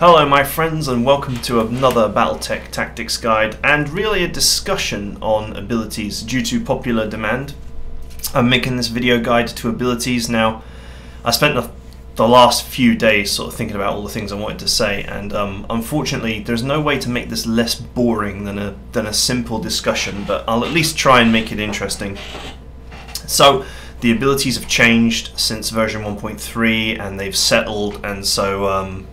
Hello, my friends, and welcome to another Battletech Tactics Guide, and really a discussion on abilities due to popular demand. I'm making this video guide to abilities now. I spent the, the last few days sort of thinking about all the things I wanted to say, and um, unfortunately, there's no way to make this less boring than a than a simple discussion. But I'll at least try and make it interesting. So. The abilities have changed since version 1.3 and they've settled, and so um,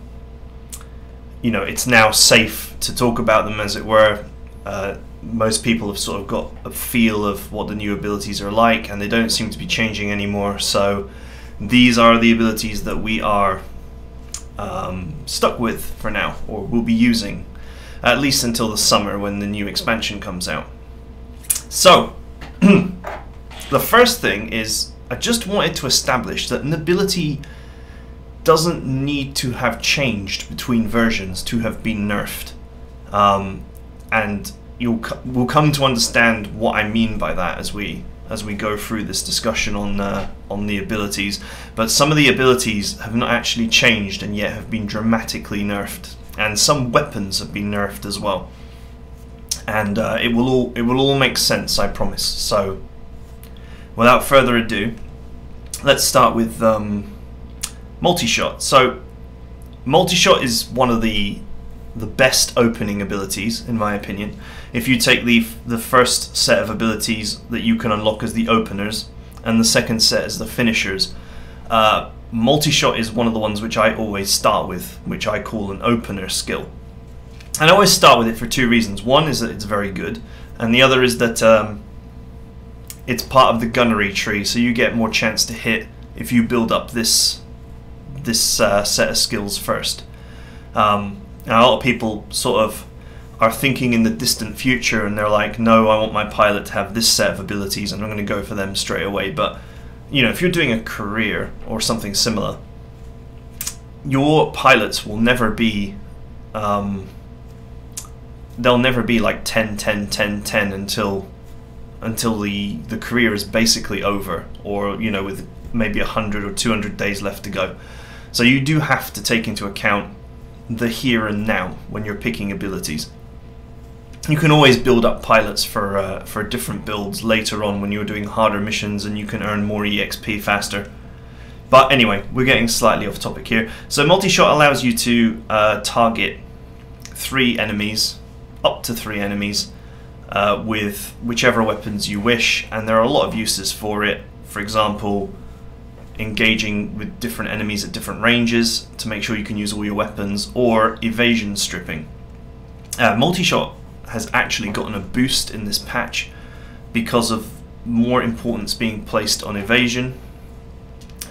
you know it's now safe to talk about them as it were. Uh, most people have sort of got a feel of what the new abilities are like, and they don't seem to be changing anymore. So these are the abilities that we are um, stuck with for now, or will be using at least until the summer when the new expansion comes out. So the first thing is I just wanted to establish that an ability doesn't need to have changed between versions to have been nerfed. Um, and you'll we'll come to understand what I mean by that as we as we go through this discussion on uh, on the abilities. But some of the abilities have not actually changed and yet have been dramatically nerfed, and some weapons have been nerfed as well. And uh, it will all it will all make sense, I promise. So, without further ado, let's start with. Um, multi-shot. So multi-shot is one of the the best opening abilities in my opinion. If you take the the first set of abilities that you can unlock as the openers and the second set as the finishers, uh, multi-shot is one of the ones which I always start with, which I call an opener skill. And I always start with it for two reasons. One is that it's very good, and the other is that um, it's part of the gunnery tree, so you get more chance to hit if you build up this this uh, set of skills first. Um, a lot of people sort of are thinking in the distant future and they're like, no, I want my pilot to have this set of abilities and I'm going to go for them straight away. But, you know, if you're doing a career or something similar, your pilots will never be. Um, they'll never be like 10 10 10 10 until until the the career is basically over or you know with maybe 100 or 200 days left to go so you do have to take into account the here and now when you're picking abilities. You can always build up pilots for uh, for different builds later on when you're doing harder missions and you can earn more EXP faster. But anyway, we're getting slightly off topic here. So multi-shot allows you to uh, target three enemies, up to three enemies, uh, with whichever weapons you wish, and there are a lot of uses for it. For example, engaging with different enemies at different ranges to make sure you can use all your weapons, or evasion stripping. Uh, multi-shot has actually gotten a boost in this patch because of more importance being placed on evasion.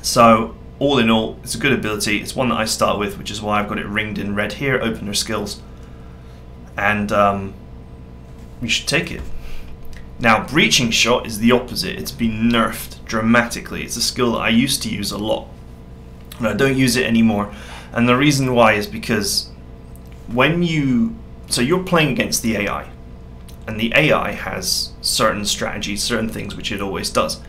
So all in all, it's a good ability. It's one that I start with, which is why I've got it ringed in red here, opener skills. And um, you should take it. Now, breaching shot is the opposite. It's been nerfed dramatically. It's a skill that I used to use a lot, but I don't use it anymore. And the reason why is because when you so you're playing against the AI, and the AI has certain strategies, certain things which it always does.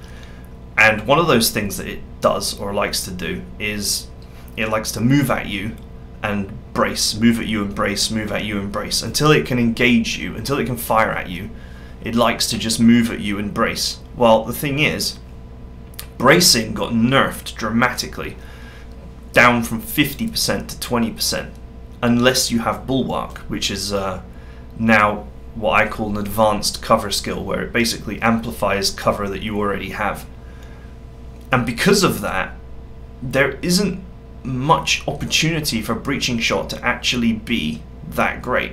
And one of those things that it does or likes to do is it likes to move at you and brace, move at you and brace, move at you and brace until it can engage you, until it can fire at you it likes to just move at you and brace. Well, the thing is, bracing got nerfed dramatically, down from 50% to 20%, unless you have Bulwark, which is uh, now what I call an advanced cover skill, where it basically amplifies cover that you already have. And because of that, there isn't much opportunity for breaching shot to actually be that great.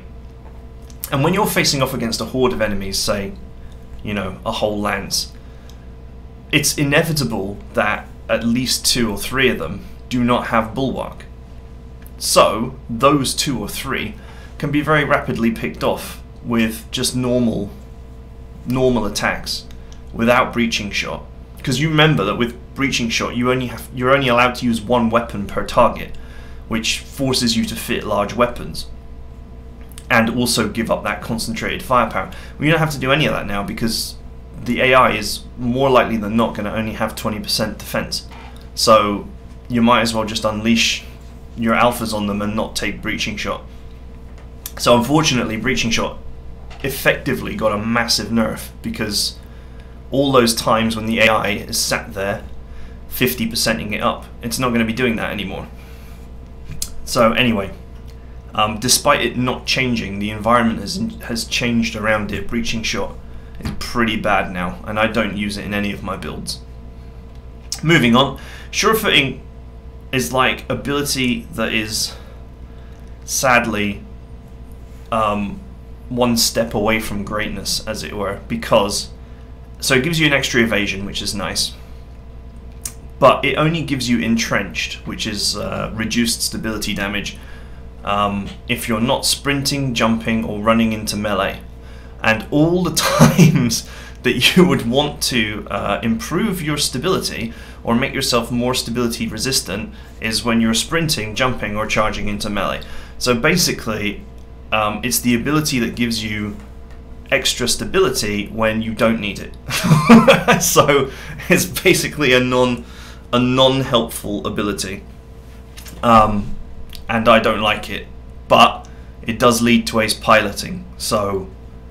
And when you're facing off against a horde of enemies, say, you know, a whole lance, it's inevitable that at least two or three of them do not have bulwark. So, those two or three can be very rapidly picked off with just normal normal attacks without breaching shot. Because you remember that with breaching shot you only have you're only allowed to use one weapon per target, which forces you to fit large weapons and also give up that concentrated firepower. We don't have to do any of that now because the AI is more likely than not going to only have 20% defense. So you might as well just unleash your alphas on them and not take breaching shot. So unfortunately, breaching shot effectively got a massive nerf because all those times when the AI is sat there 50%ing it up, it's not going to be doing that anymore. So anyway, um, despite it not changing, the environment has, has changed around it. Breaching shot is pretty bad now, and I don't use it in any of my builds. Moving on, sure footing is like ability that is sadly um, one step away from greatness, as it were, because so it gives you an extra evasion, which is nice, but it only gives you entrenched, which is uh, reduced stability damage um, if you're not sprinting, jumping, or running into melee. And all the times that you would want to uh, improve your stability or make yourself more stability resistant is when you're sprinting, jumping, or charging into melee. So basically, um, it's the ability that gives you extra stability when you don't need it. so it's basically a non a non helpful ability. Um, and I don't like it. But it does lead to ace piloting, so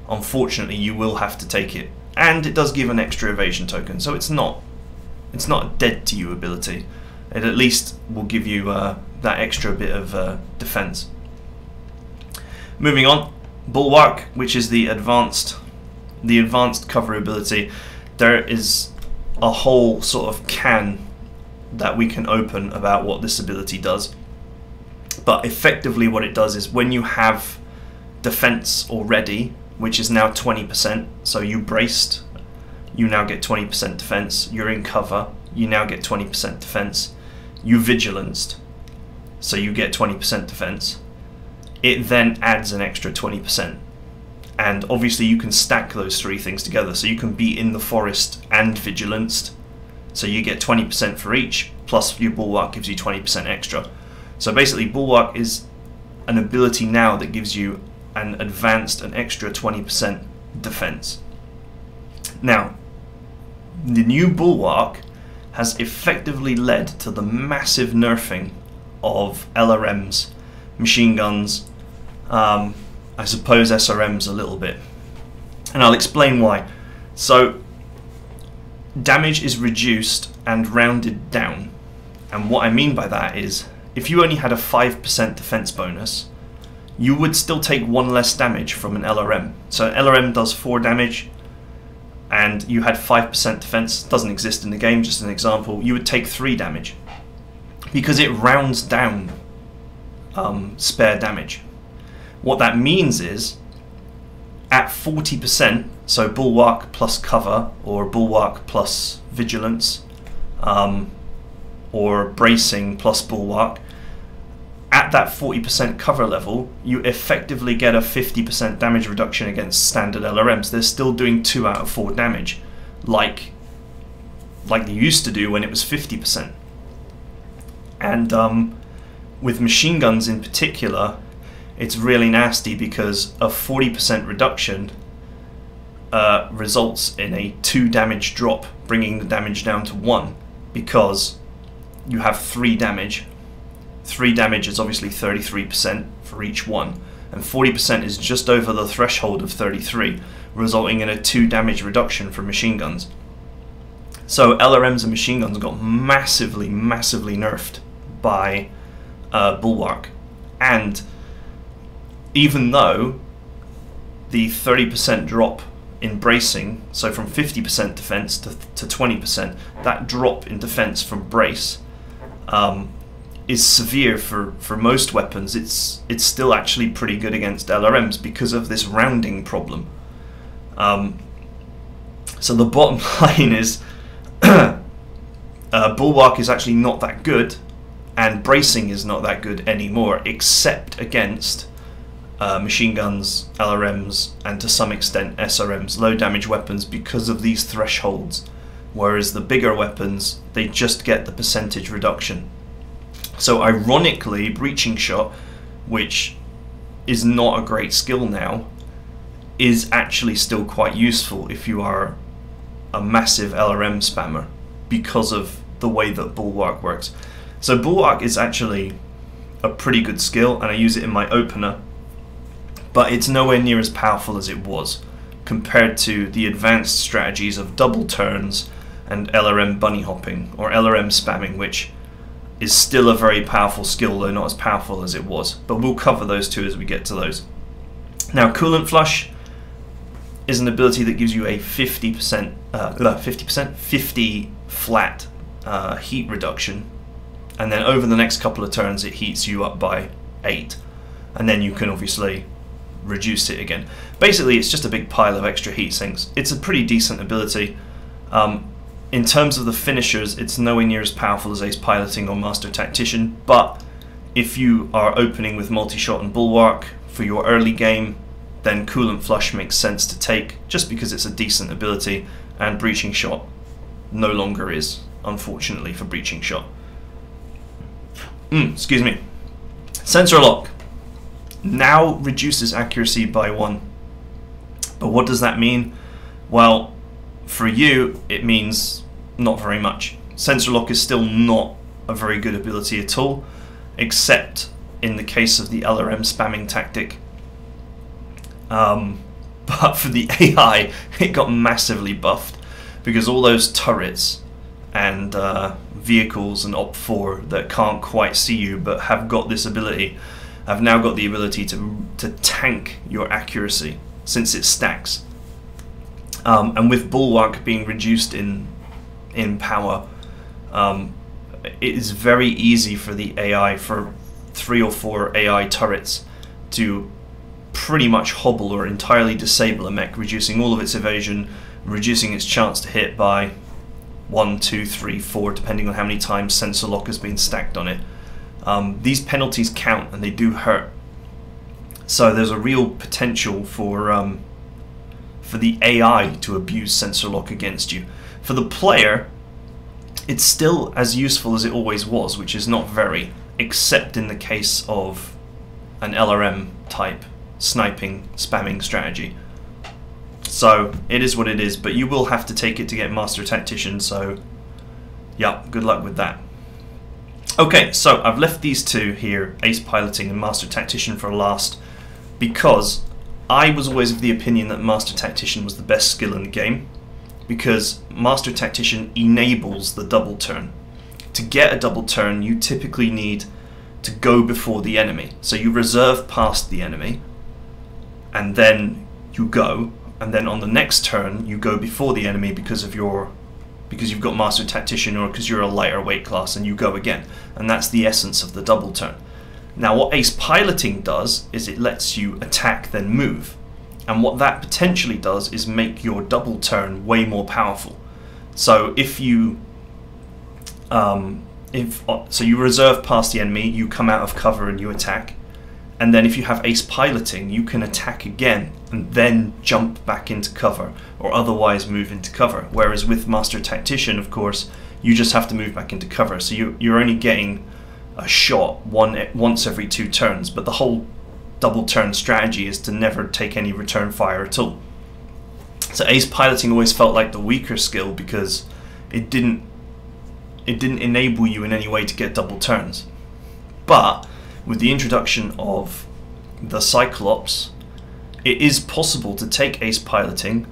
unfortunately you will have to take it. And it does give an extra evasion token, so it's not it's not a dead to you ability. It at least will give you uh, that extra bit of uh, defense. Moving on, Bulwark, which is the advanced the advanced cover ability. There is a whole sort of can that we can open about what this ability does. But effectively, what it does is when you have defense already, which is now 20%, so you braced, you now get 20% defense. You're in cover, you now get 20% defense. You vigilanced, so you get 20% defense. It then adds an extra 20%. And obviously, you can stack those three things together. So you can be in the forest and vigilanced, so you get 20% for each, plus your bulwark gives you 20% extra. So basically, Bulwark is an ability now that gives you an advanced an extra 20% defense. Now, the new Bulwark has effectively led to the massive nerfing of LRMs, machine guns, um, I suppose SRMs a little bit. And I'll explain why. So, damage is reduced and rounded down. And what I mean by that is if you only had a 5% defense bonus, you would still take one less damage from an LRM. So LRM does 4 damage, and you had 5% defense, doesn't exist in the game, just an example, you would take 3 damage. Because it rounds down um, spare damage. What that means is, at 40%, so Bulwark plus cover, or Bulwark plus vigilance, um, or bracing plus Bulwark, at that 40% cover level, you effectively get a 50% damage reduction against standard LRMs. They're still doing 2 out of 4 damage, like, like they used to do when it was 50%. And um, with machine guns in particular, it's really nasty because a 40% reduction uh, results in a 2 damage drop, bringing the damage down to 1 because you have 3 damage 3 damage is obviously 33% for each one, and 40% is just over the threshold of 33, resulting in a 2 damage reduction for machine guns. So LRMs and machine guns got massively, massively nerfed by uh, Bulwark. And even though the 30% drop in bracing, so from 50% defense to, to 20%, that drop in defense from brace um, is severe for, for most weapons, it's it's still actually pretty good against LRMs because of this rounding problem. Um, so the bottom line is, uh, Bulwark is actually not that good, and bracing is not that good anymore, except against uh, machine guns, LRMs, and to some extent SRMs, low damage weapons, because of these thresholds. Whereas the bigger weapons, they just get the percentage reduction. So ironically, breaching shot, which is not a great skill now, is actually still quite useful if you are a massive LRM spammer because of the way that Bulwark works. So Bulwark is actually a pretty good skill, and I use it in my opener, but it's nowhere near as powerful as it was compared to the advanced strategies of double turns and LRM bunny hopping or LRM spamming, which is still a very powerful skill, though not as powerful as it was. But we'll cover those two as we get to those. Now, Coolant Flush is an ability that gives you a 50%, uh, 50%, 50 flat uh, heat reduction, and then over the next couple of turns, it heats you up by 8, and then you can obviously reduce it again. Basically, it's just a big pile of extra heat sinks. It's a pretty decent ability. Um, in terms of the finishers, it's nowhere near as powerful as Ace Piloting or Master Tactician, but if you are opening with multi-shot and Bulwark for your early game, then Coolant Flush makes sense to take just because it's a decent ability and Breaching Shot no longer is, unfortunately, for Breaching Shot. Mm, excuse me. Sensor Lock now reduces accuracy by one. But what does that mean? Well, for you, it means not very much. Sensor lock is still not a very good ability at all, except in the case of the LRM spamming tactic. Um, but for the AI, it got massively buffed because all those turrets and uh, vehicles and OP4 that can't quite see you but have got this ability have now got the ability to, to tank your accuracy since it stacks. Um, and with Bulwark being reduced in in power, um, it is very easy for the AI, for three or four AI turrets, to pretty much hobble or entirely disable a mech, reducing all of its evasion, reducing its chance to hit by one, two, three, four, depending on how many times sensor lock has been stacked on it. Um, these penalties count and they do hurt. So there's a real potential for um, for the AI to abuse sensor lock against you. For the player, it's still as useful as it always was, which is not very, except in the case of an LRM type sniping, spamming strategy. So it is what it is, but you will have to take it to get Master Tactician, so yeah, good luck with that. Okay, so I've left these two here, Ace Piloting and Master Tactician for last, because I was always of the opinion that Master Tactician was the best skill in the game because Master Tactician enables the double turn. To get a double turn, you typically need to go before the enemy. So you reserve past the enemy, and then you go, and then on the next turn you go before the enemy because of your because you've got Master Tactician or because you're a lighter weight class, and you go again. And that's the essence of the double turn. Now what ace piloting does is it lets you attack then move. And what that potentially does is make your double turn way more powerful. So if you um, if so you reserve past the enemy, you come out of cover and you attack. And then if you have ace piloting, you can attack again and then jump back into cover or otherwise move into cover. Whereas with Master Tactician, of course, you just have to move back into cover. So you, you're only getting a shot one once every two turns, but the whole double turn strategy is to never take any return fire at all. So ace piloting always felt like the weaker skill because it didn't it didn't enable you in any way to get double turns. But with the introduction of the Cyclops, it is possible to take ace piloting,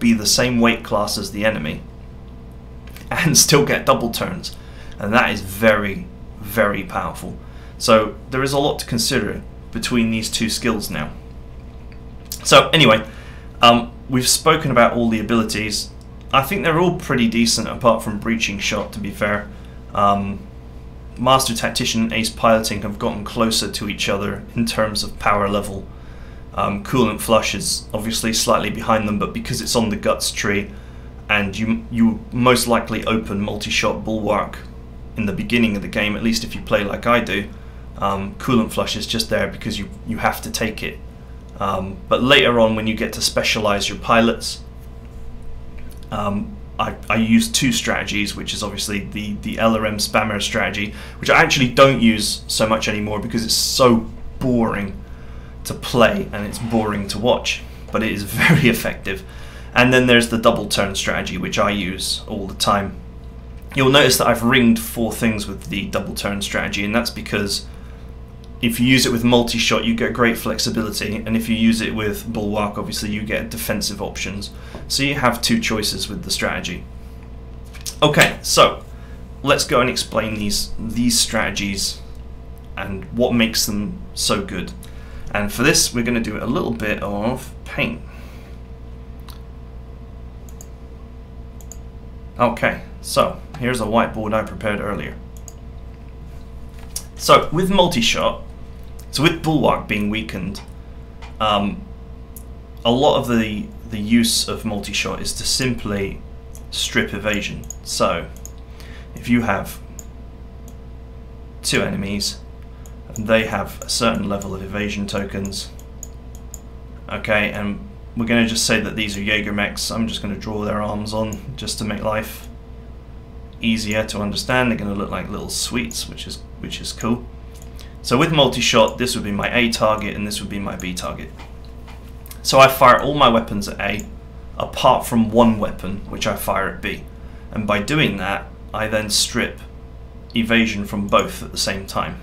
be the same weight class as the enemy, and still get double turns. And that is very, very powerful. So there is a lot to consider between these two skills now. So anyway, um, we've spoken about all the abilities. I think they're all pretty decent apart from Breaching Shot to be fair. Um, Master Tactician and Ace Piloting have gotten closer to each other in terms of power level. Um, Coolant Flush is obviously slightly behind them, but because it's on the Guts tree, and you you most likely open multi-shot Bulwark in the beginning of the game, at least if you play like I do, um, coolant flush is just there because you, you have to take it. Um, but later on, when you get to specialize your pilots, um, I, I use two strategies, which is obviously the, the LRM spammer strategy, which I actually don't use so much anymore because it's so boring to play and it's boring to watch, but it is very effective. And then there's the double turn strategy, which I use all the time You'll notice that I've ringed four things with the double turn strategy, and that's because if you use it with multi-shot, you get great flexibility, and if you use it with bulwark, obviously you get defensive options. So you have two choices with the strategy. Okay, so let's go and explain these these strategies and what makes them so good. And for this, we're going to do a little bit of paint. Okay, so here's a whiteboard I prepared earlier. So with multi-shot, so with Bulwark being weakened, um, a lot of the the use of multi-shot is to simply strip evasion. So if you have two enemies and they have a certain level of evasion tokens, okay, and we're going to just say that these are Jaeger mechs. I'm just going to draw their arms on just to make life easier to understand. They're going to look like little sweets, which is which is cool. So with multi-shot, this would be my A target and this would be my B target. So I fire all my weapons at A, apart from one weapon, which I fire at B. And by doing that, I then strip evasion from both at the same time.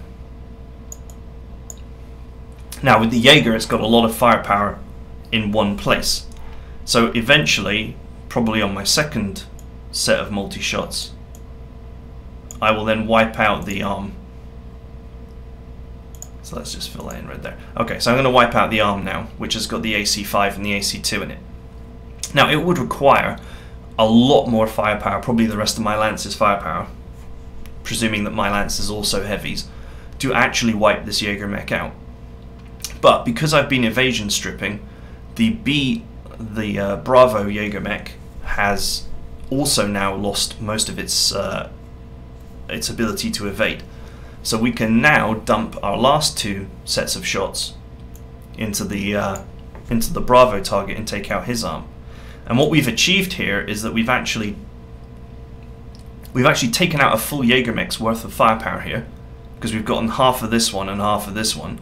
Now with the Jaeger, it's got a lot of firepower in one place. So eventually, probably on my second set of multi-shots, I will then wipe out the arm so let's just fill that in right there. Okay, so I'm going to wipe out the arm now, which has got the AC5 and the AC2 in it. Now, it would require a lot more firepower, probably the rest of my Lance's firepower, presuming that my Lance is also heavies, to actually wipe this Jaeger mech out. But because I've been evasion stripping, the B, the uh, Bravo Jaeger mech has also now lost most of its uh, its ability to evade. So we can now dump our last two sets of shots into the uh, into the Bravo target and take out his arm. And what we've achieved here is that we've actually we've actually taken out a full Jaeger mech's worth of firepower here because we've gotten half of this one and half of this one.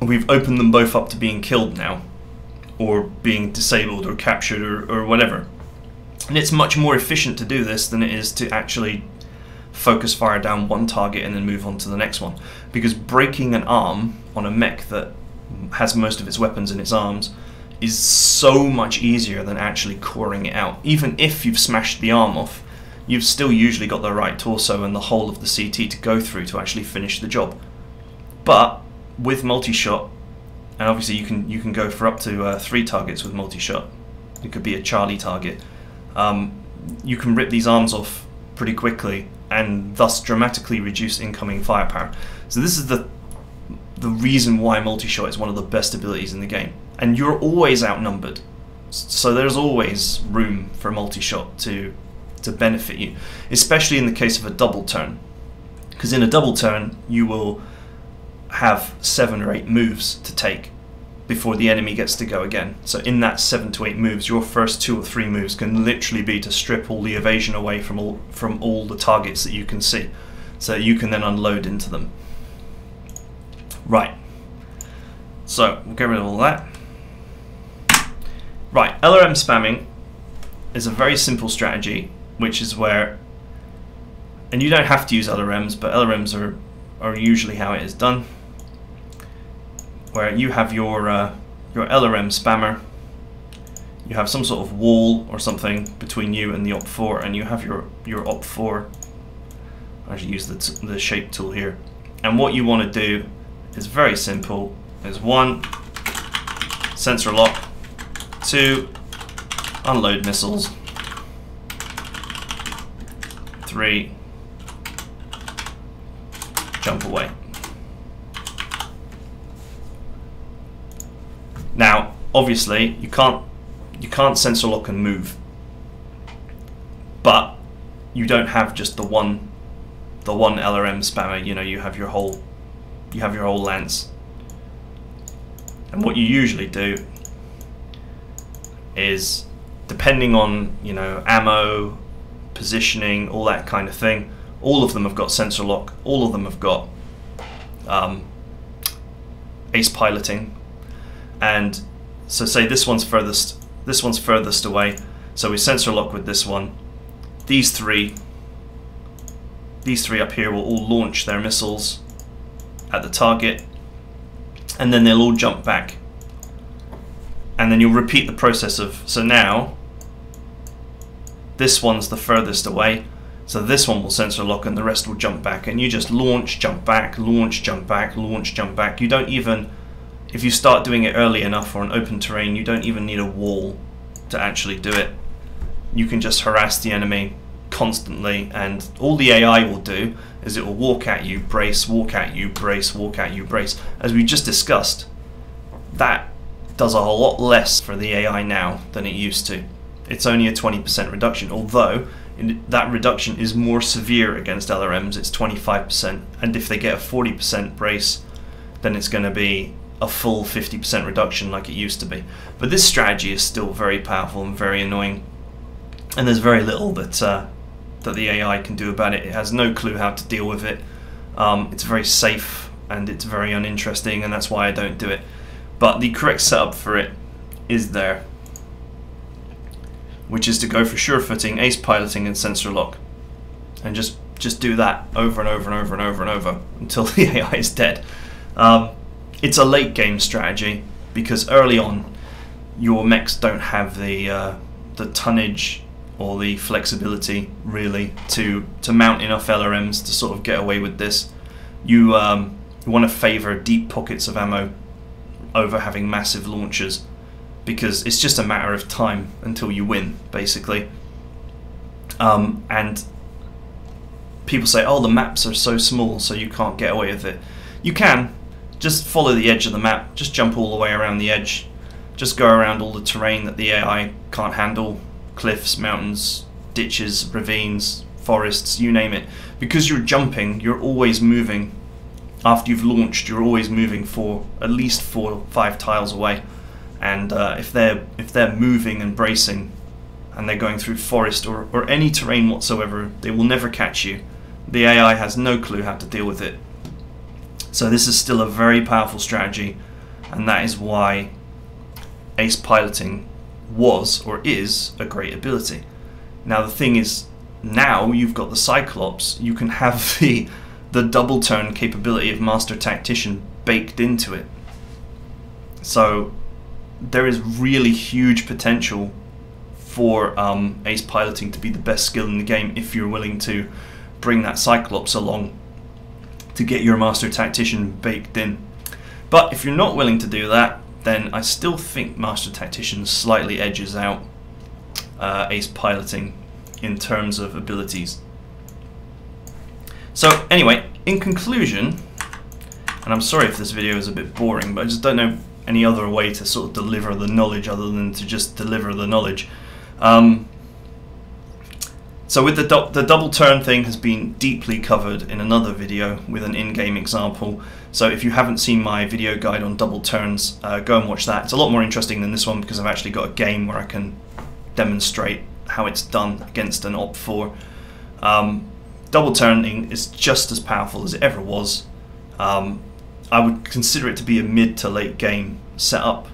We've opened them both up to being killed now or being disabled or captured or, or whatever. And it's much more efficient to do this than it is to actually focus fire down one target and then move on to the next one. Because breaking an arm on a mech that has most of its weapons in its arms is so much easier than actually coring it out. Even if you've smashed the arm off, you've still usually got the right torso and the whole of the CT to go through to actually finish the job. But with multi-shot, and obviously you can you can go for up to uh, three targets with multi-shot. It could be a Charlie target. Um, you can rip these arms off pretty quickly and thus dramatically reduce incoming firepower. So this is the the reason why multi-shot is one of the best abilities in the game. And you're always outnumbered. So there's always room for multi-shot to to benefit you, especially in the case of a double turn. Because in a double turn, you will have seven or eight moves to take before the enemy gets to go again. So in that seven to eight moves, your first two or three moves can literally be to strip all the evasion away from all from all the targets that you can see. So you can then unload into them. Right. So we'll get rid of all that. Right, LRM spamming is a very simple strategy, which is where, and you don't have to use LRMs, but LRMs are, are usually how it is done where you have your uh, your LRM spammer, you have some sort of wall or something between you and the op4, and you have your your op4. I should use the, the shape tool here, and what you want to do is very simple. Is one sensor lock, two unload missiles, three jump away. Now, obviously, you can't you can't sensor lock and move, but you don't have just the one the one LRM spammer. You know, you have your whole you have your whole lance, and what you usually do is depending on you know ammo, positioning, all that kind of thing. All of them have got sensor lock. All of them have got um, ace piloting, and so say this one's furthest this one's furthest away so we sensor lock with this one these three these three up here will all launch their missiles at the target, and then they'll all jump back. And then you'll repeat the process of, so now, this one's the furthest away, so this one will sensor lock and the rest will jump back. And you just launch, jump back, launch, jump back, launch, jump back. You don't even, if you start doing it early enough an open terrain, you don't even need a wall to actually do it. You can just harass the enemy constantly and all the AI will do is it will walk at you, brace, walk at you, brace, walk at you, brace. As we just discussed, that does a whole lot less for the AI now than it used to. It's only a 20% reduction, although that reduction is more severe against LRMs, it's 25%, and if they get a 40% brace, then it's going to be a full 50% reduction like it used to be. But this strategy is still very powerful and very annoying, and there's very little that uh, that the AI can do about it. It has no clue how to deal with it. Um, it's very safe and it's very uninteresting, and that's why I don't do it. But the correct setup for it is there, which is to go for sure footing, ace piloting, and sensor lock, and just just do that over and over and over and over and over until the AI is dead. Um, it's a late game strategy because early on your mechs don't have the uh, the tonnage or the flexibility really to to mount enough LRMs to sort of get away with this. You, um, you want to favour deep pockets of ammo over having massive launchers because it's just a matter of time until you win, basically. Um, and people say, oh, the maps are so small, so you can't get away with it. You can. Just follow the edge of the map. Just jump all the way around the edge. Just go around all the terrain that the AI can't handle cliffs, mountains, ditches, ravines, forests, you name it. Because you're jumping, you're always moving. After you've launched, you're always moving for at least four or five tiles away. And uh, if they're if they're moving and bracing, and they're going through forest or, or any terrain whatsoever, they will never catch you. The AI has no clue how to deal with it. So this is still a very powerful strategy, and that is why ace piloting was or is a great ability. Now the thing is, now you've got the Cyclops, you can have the the double turn capability of Master Tactician baked into it. So there is really huge potential for um, ace piloting to be the best skill in the game if you're willing to bring that Cyclops along to get your Master Tactician baked in. But if you're not willing to do that, then I still think Master Tactician slightly edges out uh, Ace Piloting in terms of abilities. So anyway, in conclusion, and I'm sorry if this video is a bit boring, but I just don't know any other way to sort of deliver the knowledge other than to just deliver the knowledge. Um, so with the, the double turn thing has been deeply covered in another video with an in-game example. So if you haven't seen my video guide on double turns, uh, go and watch that. It's a lot more interesting than this one because I've actually got a game where I can demonstrate how it's done against an OP4. Um, double turning is just as powerful as it ever was. Um, I would consider it to be a mid to late game setup.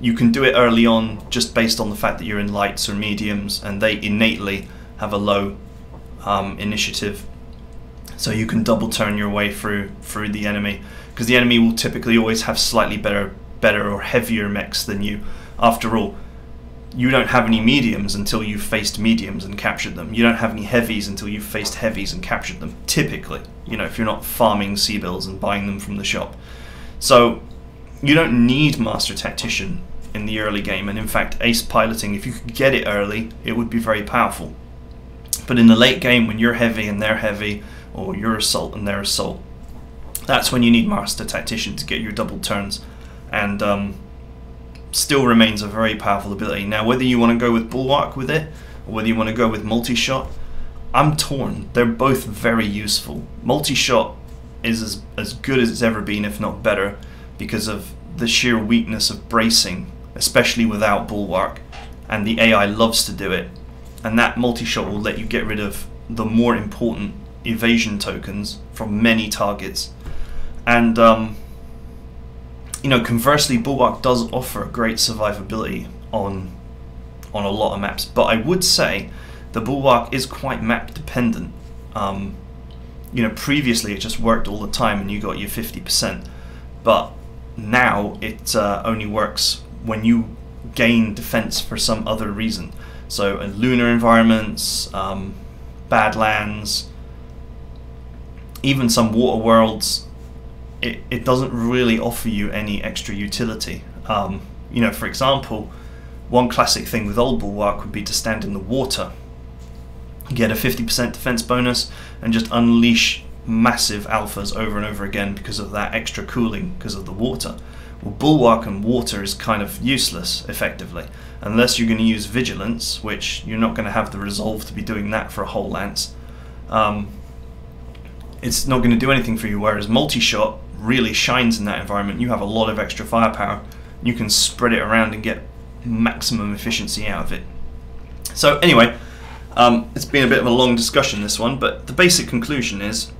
You can do it early on just based on the fact that you're in lights or mediums and they innately have a low um, initiative. So you can double turn your way through through the enemy because the enemy will typically always have slightly better better or heavier mechs than you. After all, you don't have any mediums until you've faced mediums and captured them. You don't have any heavies until you've faced heavies and captured them. Typically, you know, if you're not farming C-bills and buying them from the shop. So you don't need Master Tactician in the early game, and in fact, Ace Piloting, if you could get it early, it would be very powerful. But in the late game, when you're heavy and they're heavy, or you're assault and they're assault, that's when you need Master Tactician to get your double turns, and um, still remains a very powerful ability. Now, whether you want to go with Bulwark with it, or whether you want to go with multi-shot, I'm torn. They're both very useful. Multi-shot is as, as good as it's ever been, if not better, because of the sheer weakness of bracing, especially without Bulwark, and the AI loves to do it and that multi-shot will let you get rid of the more important evasion tokens from many targets. And um, you know, conversely, Bulwark does offer great survivability on on a lot of maps. But I would say the Bulwark is quite map dependent. Um, you know, previously it just worked all the time and you got your 50%. But now it uh, only works when you gain defense for some other reason. So in lunar environments, um, badlands, even some water worlds, it, it doesn't really offer you any extra utility. Um, you know, for example, one classic thing with old bulwark would be to stand in the water, get a 50% defense bonus, and just unleash massive alphas over and over again because of that extra cooling because of the water. Well, bulwark and water is kind of useless, effectively, unless you're going to use vigilance, which you're not going to have the resolve to be doing that for a whole lance. Um, it's not going to do anything for you. Whereas multi-shot really shines in that environment. You have a lot of extra firepower. You can spread it around and get maximum efficiency out of it. So anyway, um, it's been a bit of a long discussion this one, but the basic conclusion is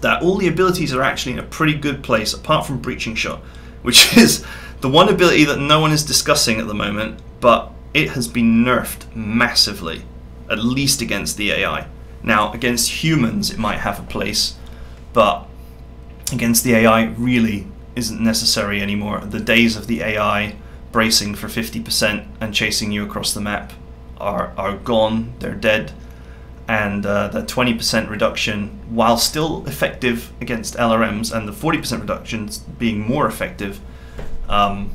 that all the abilities are actually in a pretty good place apart from breaching shot, which is the one ability that no one is discussing at the moment, but it has been nerfed massively, at least against the AI. Now, against humans, it might have a place, but against the AI really isn't necessary anymore. The days of the AI bracing for 50% and chasing you across the map are, are gone, they're dead. And uh, the 20% reduction, while still effective against LRMs, and the 40% reduction being more effective, um,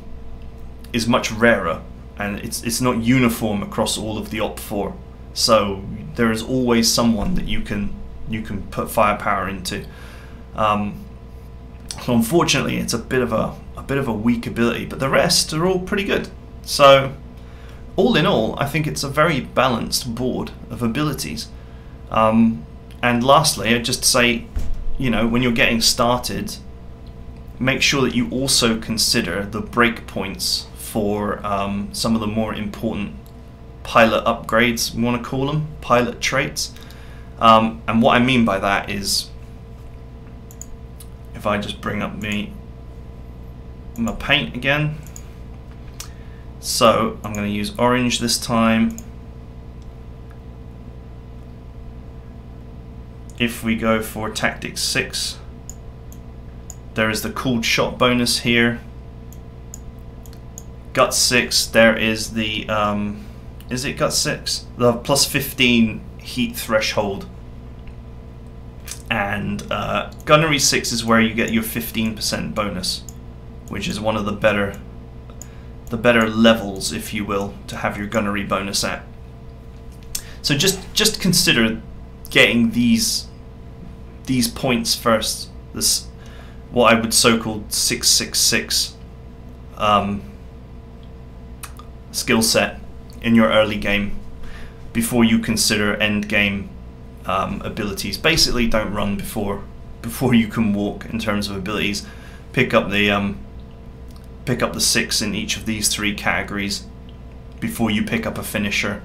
is much rarer. And it's, it's not uniform across all of the OP4. So there is always someone that you can you can put firepower into. Um, so unfortunately, it's a bit of a a bit of a weak ability, but the rest are all pretty good. So all in all, I think it's a very balanced board of abilities. Um, and lastly, I'd just say, you know, when you're getting started, make sure that you also consider the breakpoints for um, some of the more important pilot upgrades, we want to call them, pilot traits. Um, and what I mean by that is, if I just bring up me, my paint again. So I'm going to use orange this time. If we go for Tactics 6, there is the cooled shot bonus here. Gut 6, there is the um, is it gut six? The plus 15 heat threshold. And uh, gunnery six is where you get your 15% bonus, which is one of the better, the better levels, if you will, to have your gunnery bonus at. So just just consider getting these these points first. This what I would so called 666 um, skill set in your early game before you consider end game um, abilities. Basically, don't run before before you can walk in terms of abilities. Pick up the um, pick up the six in each of these three categories before you pick up a finisher,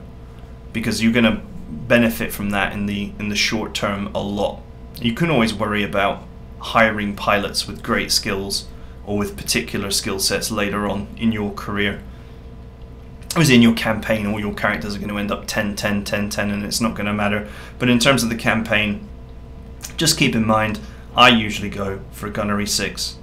because you're gonna benefit from that in the in the short term a lot. You can always worry about hiring pilots with great skills or with particular skill sets later on in your career as in your campaign, all your characters are going to end up 10, 10, 10, 10, and it's not going to matter. But in terms of the campaign, just keep in mind, I usually go for Gunnery 6,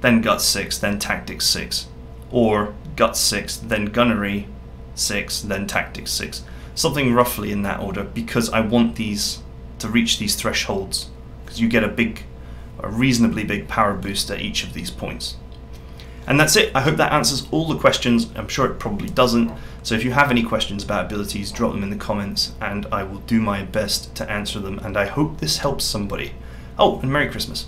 then Guts 6, then Tactics 6, or Guts 6, then Gunnery 6, then Tactics 6. Something roughly in that order, because I want these to reach these thresholds, because you get a big, a reasonably big power boost at each of these points. And that's it. I hope that answers all the questions. I'm sure it probably doesn't. So if you have any questions about abilities, drop them in the comments and I will do my best to answer them. And I hope this helps somebody. Oh, and Merry Christmas.